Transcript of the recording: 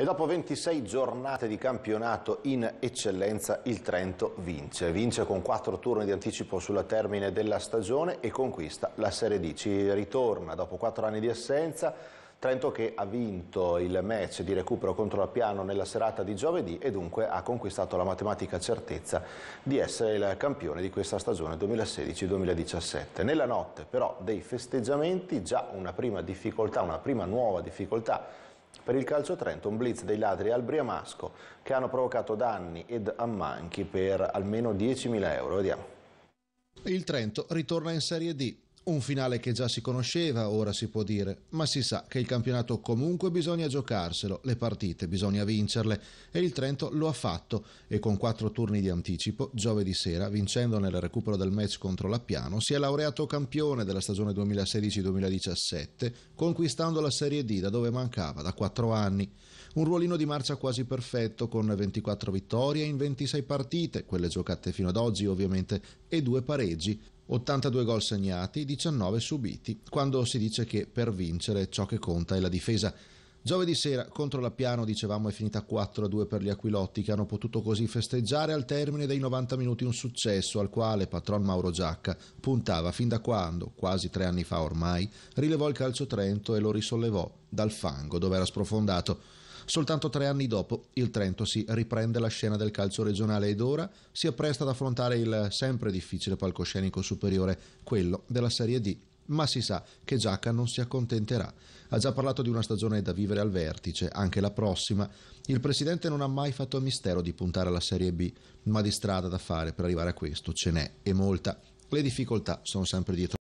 E dopo 26 giornate di campionato in eccellenza il Trento vince. Vince con quattro turni di anticipo sulla termine della stagione e conquista la Serie D. Ci ritorna dopo quattro anni di assenza. Trento che ha vinto il match di recupero contro la Piano nella serata di giovedì e dunque ha conquistato la matematica certezza di essere il campione di questa stagione 2016-2017. Nella notte però dei festeggiamenti già una prima difficoltà, una prima nuova difficoltà per il calcio Trento un blitz dei ladri al Briamasco che hanno provocato danni ed ammanchi per almeno 10.000 euro. Vediamo. Il Trento ritorna in Serie D. Un finale che già si conosceva, ora si può dire, ma si sa che il campionato comunque bisogna giocarselo, le partite bisogna vincerle e il Trento lo ha fatto e con quattro turni di anticipo, giovedì sera, vincendo nel recupero del match contro l'Appiano, si è laureato campione della stagione 2016-2017, conquistando la Serie D da dove mancava da quattro anni. Un ruolino di marcia quasi perfetto con 24 vittorie in 26 partite, quelle giocate fino ad oggi ovviamente, e due pareggi, 82 gol segnati, 19 subiti, quando si dice che per vincere ciò che conta è la difesa. Giovedì sera contro la Piano dicevamo è finita 4-2 per gli Aquilotti che hanno potuto così festeggiare al termine dei 90 minuti un successo al quale patron Mauro Giacca puntava fin da quando, quasi tre anni fa ormai, rilevò il calcio Trento e lo risollevò dal fango dove era sprofondato. Soltanto tre anni dopo il Trento si riprende la scena del calcio regionale ed ora si appresta ad affrontare il sempre difficile palcoscenico superiore, quello della Serie D. Ma si sa che Giacca non si accontenterà. Ha già parlato di una stagione da vivere al vertice, anche la prossima. Il presidente non ha mai fatto mistero di puntare alla Serie B, ma di strada da fare per arrivare a questo ce n'è e molta. Le difficoltà sono sempre dietro.